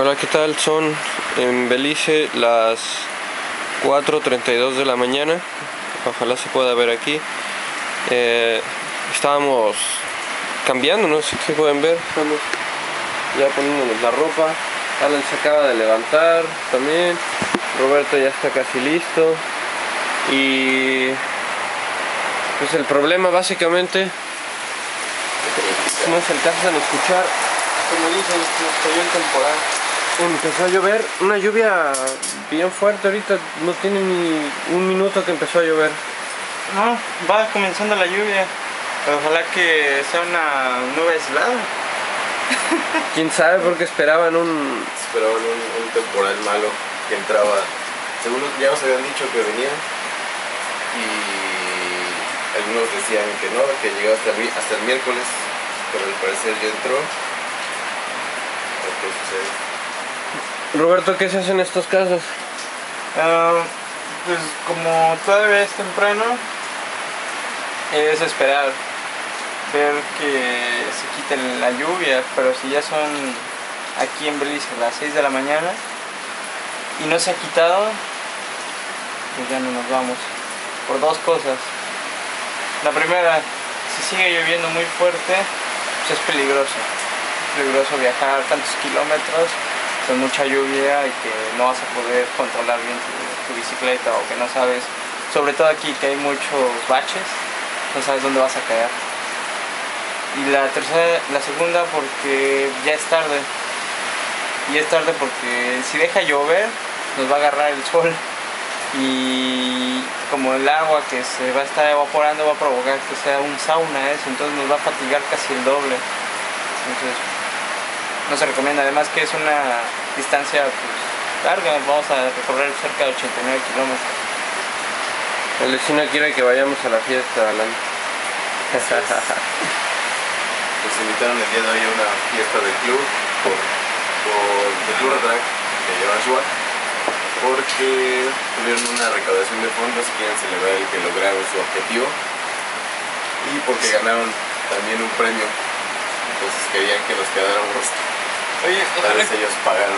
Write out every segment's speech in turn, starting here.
Hola, ¿qué tal? Son en Belice las 4.32 de la mañana. Ojalá se pueda ver aquí. Eh, estábamos cambiando, no sé si pueden ver. Estamos ya poniéndonos la ropa. Alan se acaba de levantar también. Roberto ya está casi listo. Y pues el problema básicamente no se alcanzan a escuchar como dicen, nos cayó el temporal. Empezó a llover, una lluvia bien fuerte ahorita, no tiene ni un minuto que empezó a llover. No, va comenzando la lluvia. Ojalá que sea una nube aislada. Quién sabe porque esperaban un. Esperaban un, un temporal malo que entraba. Según ya nos habían dicho que venía. Y algunos decían que no, que llegaba hasta el, hasta el miércoles. Pero al parecer ya entró. Sucede. Roberto, ¿qué se hace en estos casos? Ah, pues como todavía es temprano, es esperar, ver que se quite la lluvia, pero si ya son aquí en Belice las 6 de la mañana y no se ha quitado, pues ya no nos vamos. Por dos cosas. La primera, si sigue lloviendo muy fuerte, pues es peligroso. Es peligroso viajar tantos kilómetros con mucha lluvia y que no vas a poder controlar bien tu, bicicleta o que no sabes, sobre todo aquí que hay muchos baches, no sabes dónde vas a caer. Y la tercera, la segunda porque ya es tarde. Y es tarde porque si deja llover nos va a agarrar el sol y como el agua que se va a estar evaporando va a provocar que sea un sauna eso, entonces nos va a fatigar casi el doble. Entonces no se recomienda, además que es una distancia pues, larga, vamos a recorrer cerca de 89 kilómetros. El vecino quiere que vayamos a la fiesta, Alan. Nos invitaron el día de hoy a una fiesta del club por, por el Club Drag de Joshua porque tuvieron una recaudación de fondos y quieren celebrar el que lograron su objetivo y porque ganaron también un premio. Entonces querían que nos quedáramos Oye, tal vez ellos pagaron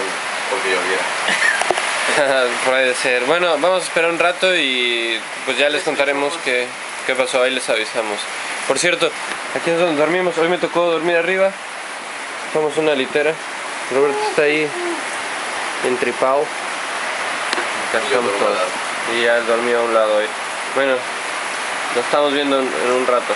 porque lloviera Puede ser. Bueno, vamos a esperar un rato y pues ya les contaremos qué, qué pasó. Ahí les avisamos. Por cierto, aquí es donde dormimos. Hoy me tocó dormir arriba. Somos una litera. Roberto está ahí entripado. Acá estamos todos. Y ya él dormía a un lado hoy. Bueno, nos estamos viendo en- en un rato.